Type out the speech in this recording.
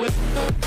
with